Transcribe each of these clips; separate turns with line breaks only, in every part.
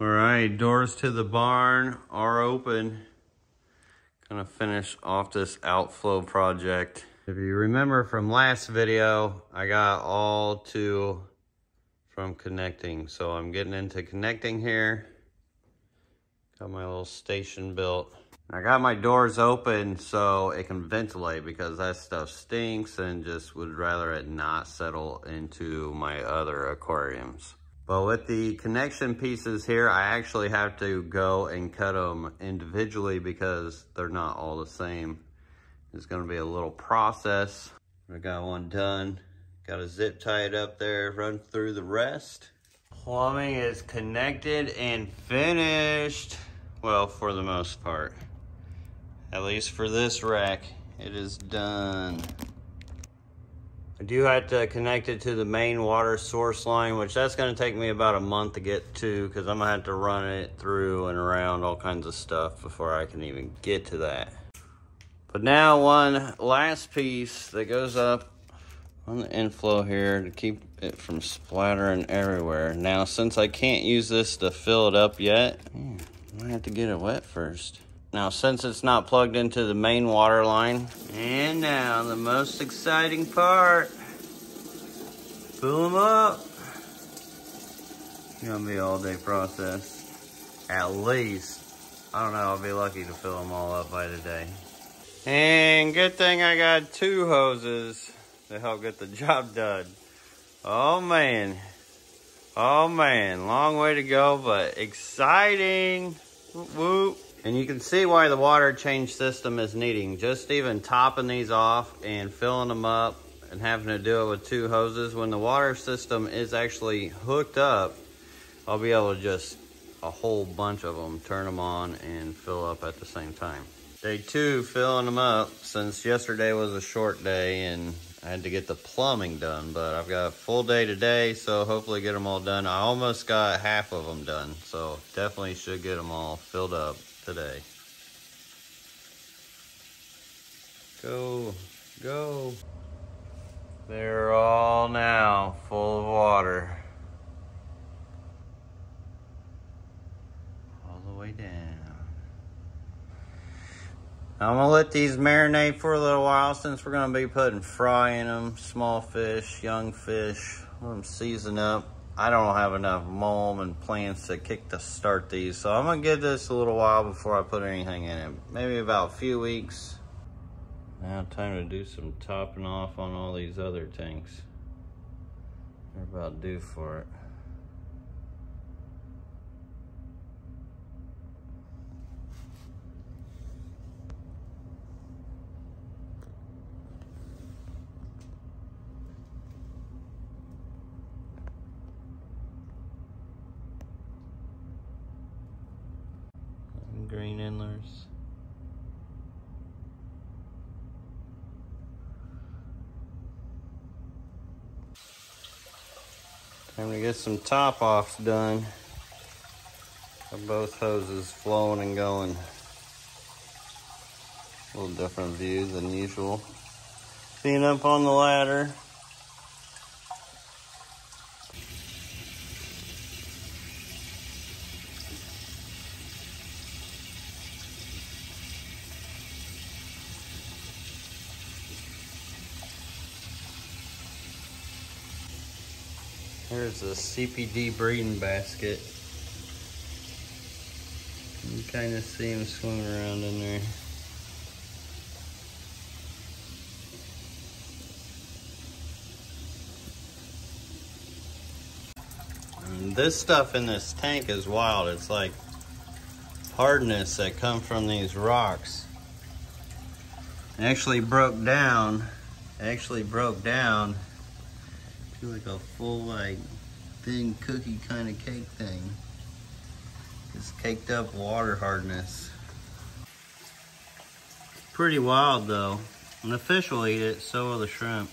All right, doors to the barn are open. Gonna finish off this outflow project. If you remember from last video, I got all two from connecting. So I'm getting into connecting here. Got my little station built. I got my doors open so it can ventilate because that stuff stinks and just would rather it not settle into my other aquariums. But with the connection pieces here, I actually have to go and cut them individually because they're not all the same. It's gonna be a little process. I got one done. Got a zip tie it up there, run through the rest. Plumbing is connected and finished. Well, for the most part. At least for this rack, it is done. I do have to connect it to the main water source line, which that's gonna take me about a month to get to because I'm gonna have to run it through and around all kinds of stuff before I can even get to that. But now one last piece that goes up on the inflow here to keep it from splattering everywhere. Now, since I can't use this to fill it up yet, hmm, I have to get it wet first. Now, since it's not plugged into the main water line, and now the most exciting part. Fill them up. It's gonna be all day process. At least. I don't know, I'll be lucky to fill them all up by today. And good thing I got two hoses to help get the job done. Oh man. Oh man, long way to go, but exciting. Whoop, whoop. And you can see why the water change system is needing. Just even topping these off and filling them up and having to do it with two hoses. When the water system is actually hooked up, I'll be able to just a whole bunch of them, turn them on and fill up at the same time. Day two, filling them up since yesterday was a short day and I had to get the plumbing done, but I've got a full day today, so hopefully get them all done. I almost got half of them done, so definitely should get them all filled up today. Go, go. They're all now full of water. All the way down. I'm gonna let these marinate for a little while since we're gonna be putting fry in them, small fish, young fish, let them season up. I don't have enough mulm and plants to kick to start these, so I'm gonna give this a little while before I put anything in it. Maybe about a few weeks. Now time to do some topping off on all these other tanks. They're about due for it. green endlers. Time to get some top offs done. Got both hoses flowing and going. A little different view than usual. Being up on the ladder. Here's a CPD breeding basket. You kind of see them swimming around in there. And this stuff in this tank is wild. It's like hardness that come from these rocks. It actually broke down. Actually broke down to like a full like thin cookie kind of cake thing. It's caked up water hardness. Pretty wild though. And the fish will eat it, so will the shrimp.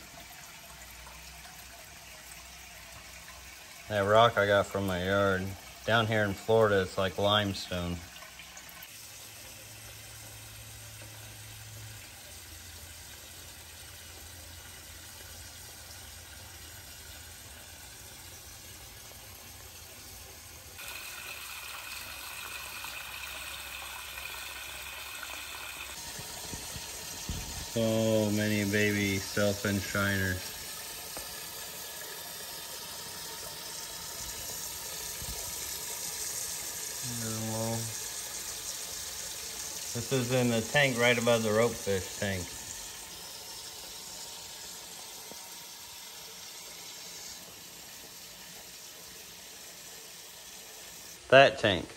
That rock I got from my yard. Down here in Florida, it's like limestone. So many baby self-enshriners. This is in the tank right above the rope fish tank. That tank.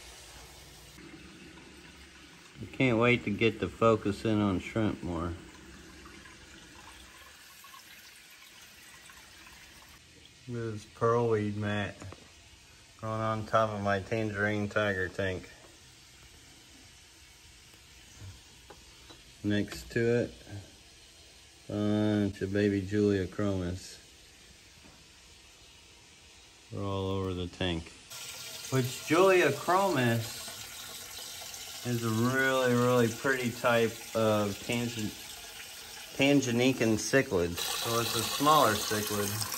I can't wait to get to focus in on shrimp more. This pearlweed mat growing on top of my tangerine tiger tank. Next to it, bunch of baby Julidochromis. They're all over the tank. Which Julidochromis is a really, really pretty type of tangent, Tanganyikan cichlid. So it's a smaller cichlid.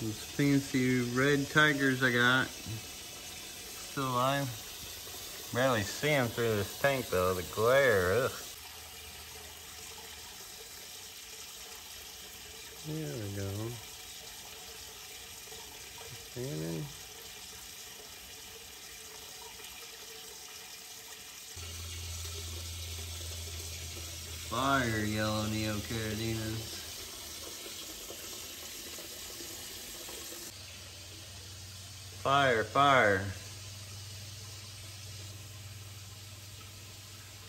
Those fancy red tigers I got. Still alive. Barely see them through this tank though, the glare, ugh. There we go. Salmon. Fire yellow neocaridinas. Fire, fire.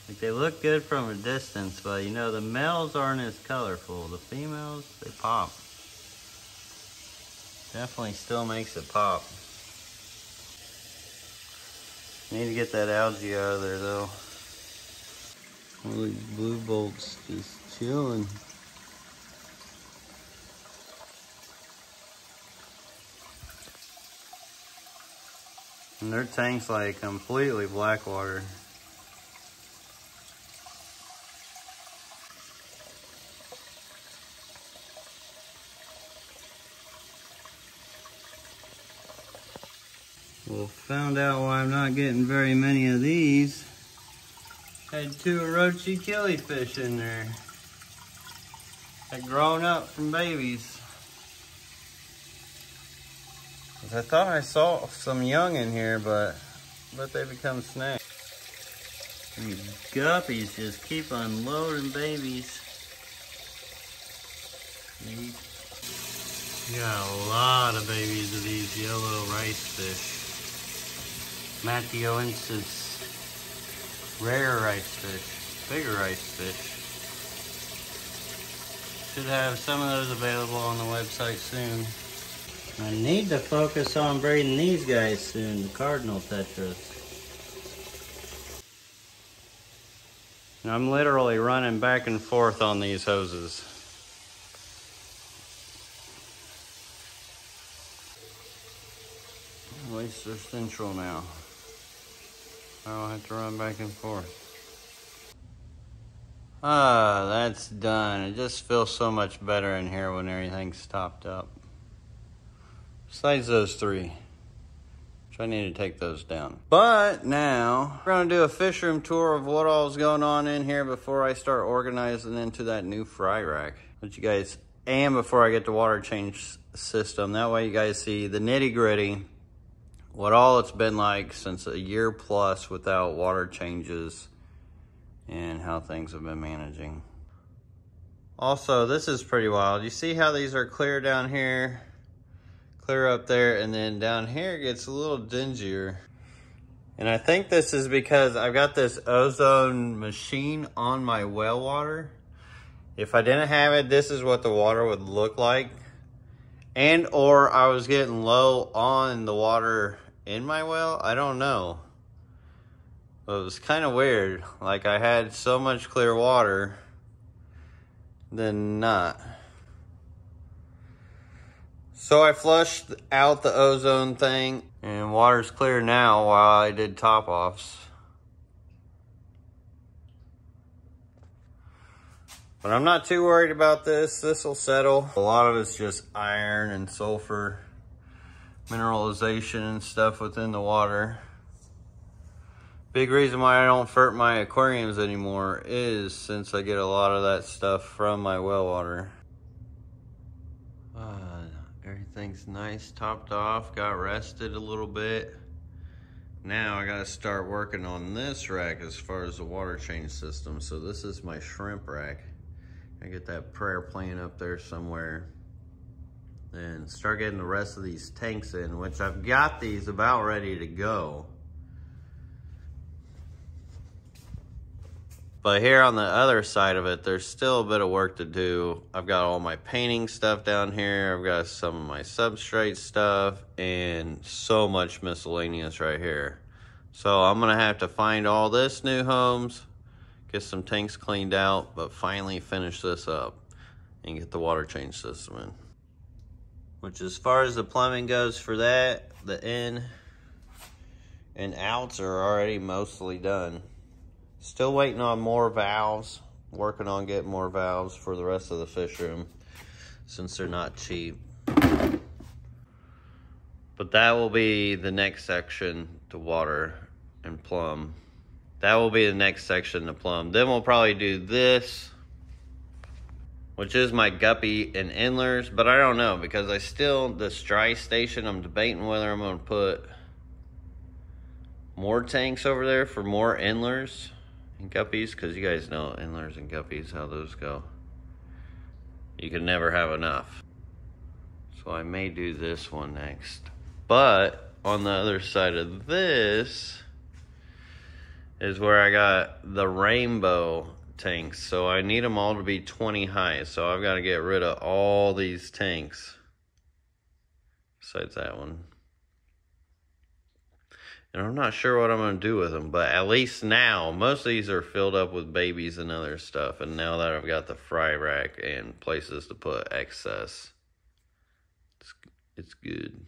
Like they look good from a distance, but you know, the males aren't as colorful. The females, they pop. Definitely still makes it pop. Need to get that algae out of there though. All these blue bolts just chilling. And their tank's like completely black water. Well, found out why I'm not getting very many of these. Had two Orochi killifish in there. Had grown up from babies. I thought I saw some young in here, but but they become snacks. These guppies just keep unloading babies. You got a lot of babies of these yellow rice fish. Matanensis rare rice fish, bigger rice fish. Should have some of those available on the website soon. I need to focus on breeding these guys soon, the cardinal tetras. I'm literally running back and forth on these hoses. At least they're central now. I don't have to run back and forth. Ah, that's done. It just feels so much better in here when everything's topped up. Besides those three. Which I need to take those down. But now, we're to do a fish room tour of what all's going on in here before I start organizing into that new fry rack. But you guys, and before I get the water change system. That way you guys see the nitty gritty, what all it's been like since a year plus without water changes and how things have been managing. Also, this is pretty wild. You see how these are clear down here? Clear up there and then down here it gets a little dingier. And I think this is because I've got this ozone machine on my well water. If I didn't have it, this is what the water would look like. And or I was getting low on the water in my well. I don't know. But it was kind of weird. Like I had so much clear water, then not. So I flushed out the ozone thing and water's clear now while I did top offs. But I'm not too worried about this. This will settle. A lot of it's just iron and sulfur mineralization and stuff within the water. Big reason why I don't fert my aquariums anymore is since I get a lot of that stuff from my well water. Everything's nice, topped off, got rested a little bit. Now I gotta start working on this rack as far as the water change system. So this is my shrimp rack. I get that prayer plane up there somewhere and start getting the rest of these tanks in, which I've got these about ready to go. But here on the other side of it, there's still a bit of work to do. I've got all my painting stuff down here. I've got some of my substrate stuff and so much miscellaneous right here. So I'm gonna have to find all this new homes, get some tanks cleaned out, but finally finish this up and get the water change system in. Which as far as the plumbing goes for that, the in and outs are already mostly done. Still waiting on more valves. Working on getting more valves for the rest of the fish room since they're not cheap. But that will be the next section to water and plumb. That will be the next section to plumb. Then we'll probably do this, which is my guppy and endlers. But I don't know because I still, this dry station, I'm debating whether I'm going to put more tanks over there for more endlers and guppies because you guys know endlers and guppies how those go. You can never have enough. So I may do this one next. But on the other side of this is where I got the rainbow tanks. So I need them all to be 20 high. So I've got to get rid of all these tanks besides that one and I'm not sure what I'm going to do with them, but at least now, most of these are filled up with babies and other stuff. And now that I've got the fry rack and places to put excess, it's, it's good.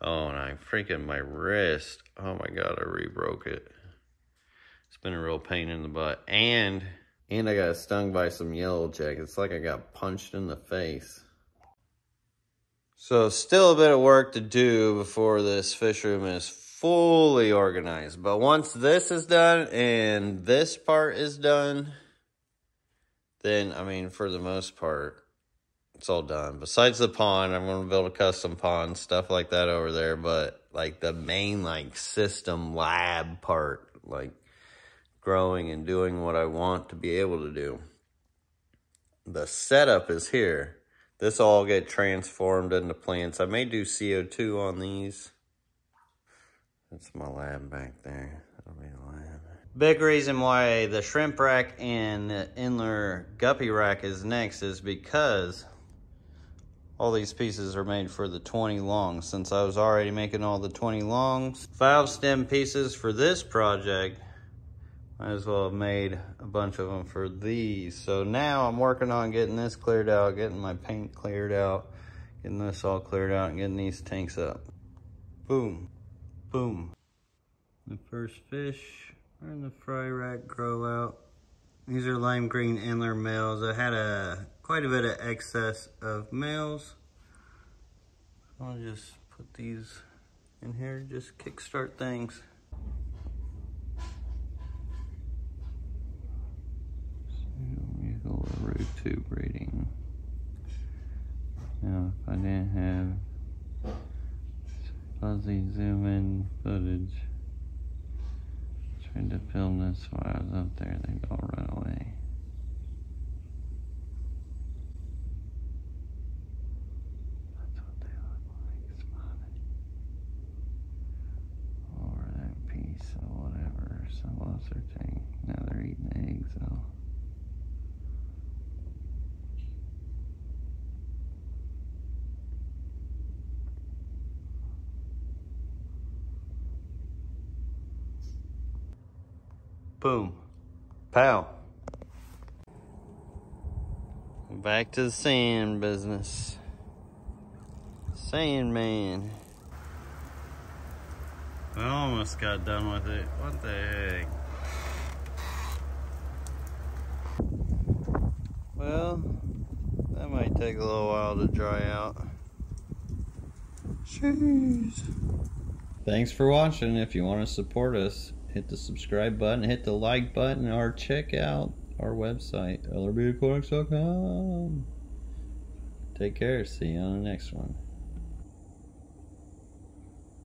Oh, and I'm freaking my wrist. Oh my God, I re-broke it. It's been a real pain in the butt. And, and I got stung by some yellow jack. It's like I got punched in the face. So still a bit of work to do before this fish room is fully organized. But once this is done and this part is done, then, I mean, for the most part, it's all done. Besides the pond, I'm going to build a custom pond, stuff like that over there. But, like, the main, like, system lab part, like, growing and doing what I want to be able to do. The setup is here. This all get transformed into plants. I may do CO2 on these. That's my lab back there. That'll be the lab. Big reason why the shrimp rack and the Endler guppy rack is next is because all these pieces are made for the 20 longs. Since I was already making all the 20 longs, valve stem pieces for this project, might as well have made a bunch of them for these. So now I'm working on getting this cleared out, getting my paint cleared out, getting this all cleared out, and getting these tanks up. Boom. Boom. The first fish are in the fry rack grow out. These are lime green Endler males. I had a quite a bit of excess of males. I'll just put these in here, just kickstart things. root tube breeding. Now, if I didn't have fuzzy zoom in footage. Tried to film this while I was up there, they'd all run away. That's what they look like, spotted. Over that piece of whatever, some other thing. Now they're eating eggs though. Boom. Pow. Back to the sand business. Sandman. I almost got done with it. What the heck? Well, that might take a little while to dry out. Jeez. Thanks for watching. If you want to support us, hit the subscribe button, hit the like button, or check out our website, lrbaquatics.com. Take care. See you on the next one.